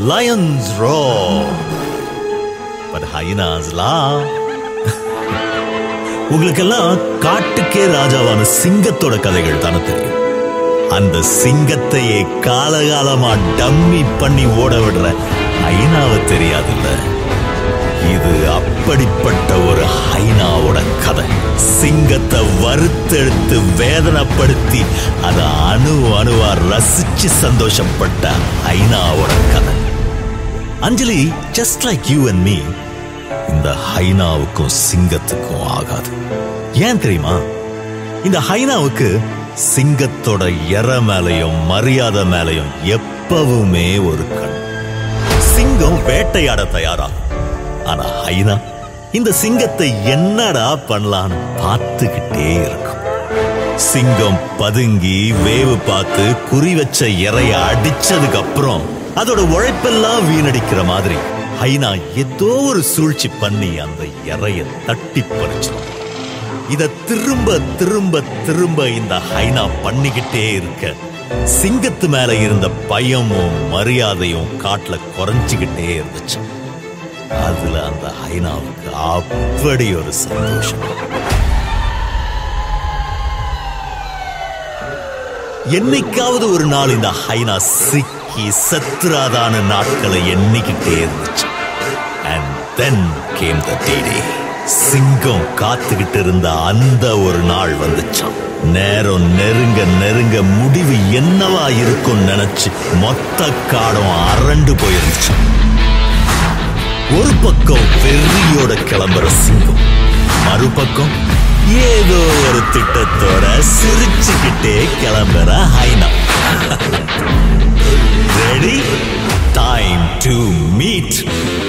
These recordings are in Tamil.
lions roar. but hyenas laugh உங்களுக்கெல்லாம் காட்டுக்கே ராஜாவான சிங்கத்தோட கதைகள் தானே தெரியும். அந்த சிங்கத்தையே காலகாலமா டம்மி பண்ணி ஓட விடுற ஐநாவை தெரியாதுல்ல? இது அப்படிப்பட்ட ஒரு ஹைனாவோட கதை. சிங்கத்தை வறுத்தெடுத்து வேதனைப்படுத்தி அதை அணு அணுவா ரசிச்சு சந்தோஷப்பட்ட ஐநாவோட கதை. Anjali just like you and me இந்த ஹைனாவுக்கும் சிங்கத்துக்கும் ஆகாது. ஏன் தெரியுமா? இந்த ஹைனாவுக்கு சிங்கத்தோட எற மேலையும் மரியாதை மேலையும் எப்பவுமே ஒரு கண். சிங்கம் வேட்டையாட தயாராகும். ஆனா ஹைனா இந்த சிங்கத்தை என்னடா பண்ணலான்னு பார்த்துக்கிட்டே இருக்கும். சிங்கம் பதுங்கி வேவு பார்த்து குறி வச்ச இறைய அடிச்சதுக்கு அப்புறம் அதோட உழைப்பெல்லாம் வீணடிக்கிற மாதிரி. ஹைனா ஏதோ ஒரு சூழ்ச்சி பண்ணி அந்த இறைய தட்டி பறிச்சிடும். இத திரும்ப திரும்ப திரும்ப இந்த ஹைனா பண்ணிக்கிட்டே இருக்க சிங்கத்து மேல இருந்த பயமும் மரியாதையும் காட்டுல குறைஞ்சுக்கிட்டே இருந்துச்சு. அதுல அந்த ஹைனாவுக்கு அப்படி ஒரு சந்தோஷம். என்னைக்காவது ஒரு நாள் இந்த ஹைனா சிக்கி சத்துராதான நாட்களை எண்ணிக்கிட்டே இருந்துச்சு. அண்ட் தென் கேம் த டே சிங்கம் காத்துக்கிட்டு இருந்த அந்த ஒரு நாள் வந்துச்சான் நேரம் நெருங்க நெருங்க முடிவு என்னவா இருக்கும் நினைச்சு மொத்த காடும் அரண்டு போயிருந்துச்சு. ஒரு பக்கம் வெறியோட கிளம்புற சிங்கம் மறுபக்கம் ஏதோ ஒரு திட்டத்தோட சிரிச்சுக்கிட்டு டைம் டு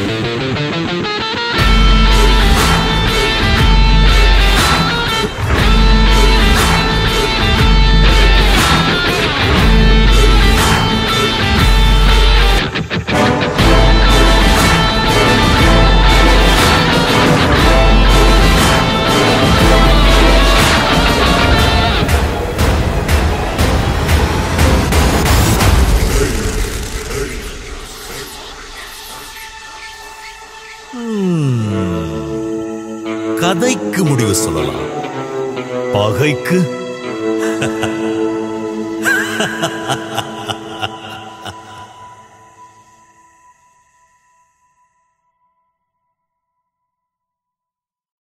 கதைக்கு முடிவு சொல்லலாம். பகைக்கு? ha ha ha